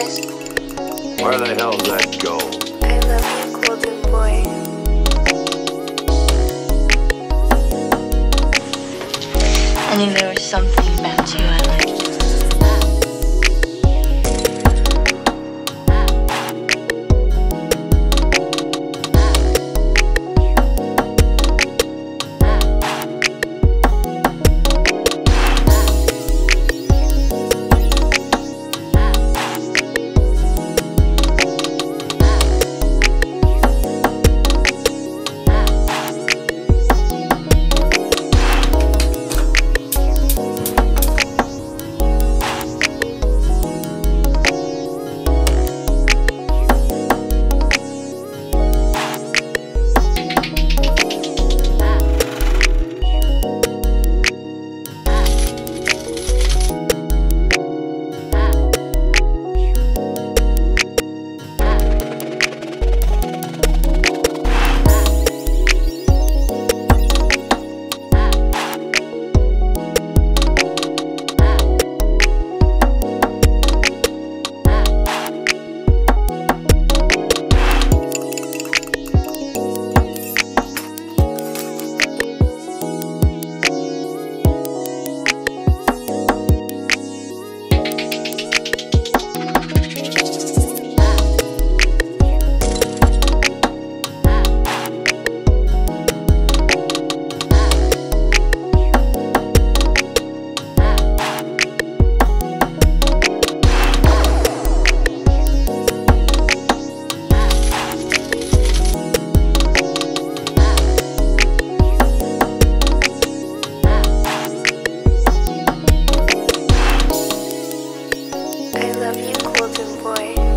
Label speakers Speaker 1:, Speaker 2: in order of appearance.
Speaker 1: Yes,
Speaker 2: Where the hell's that go?
Speaker 1: I love you, golden boy.
Speaker 3: I knew there was something about you I liked.
Speaker 1: Boy.